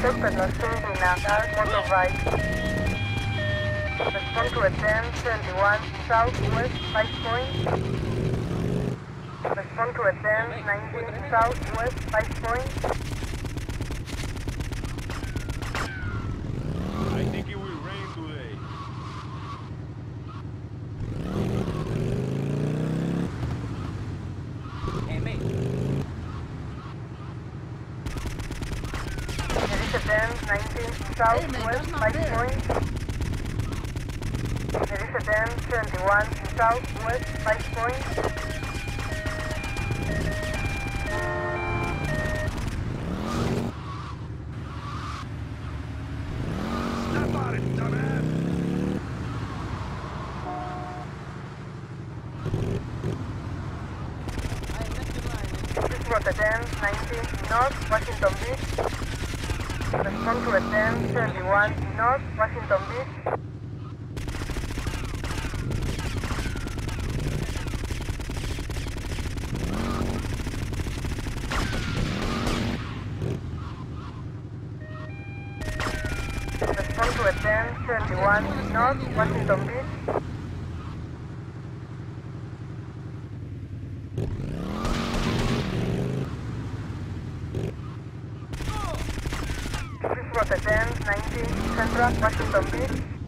In a dark motorbike. Respond to a 1071 Southwest Vice Point. Respond to a 1019 Southwest Vice Point. to bend 19 south hey, man, west 5 there. point. There is a bend 21 south west Vice Point. Rotterdam, 19 North, Washington Beach. Respond to a 1071 North Washington Beach. Respond to a 1071 North Washington Beach. This was a 1019 Central Washington Beach.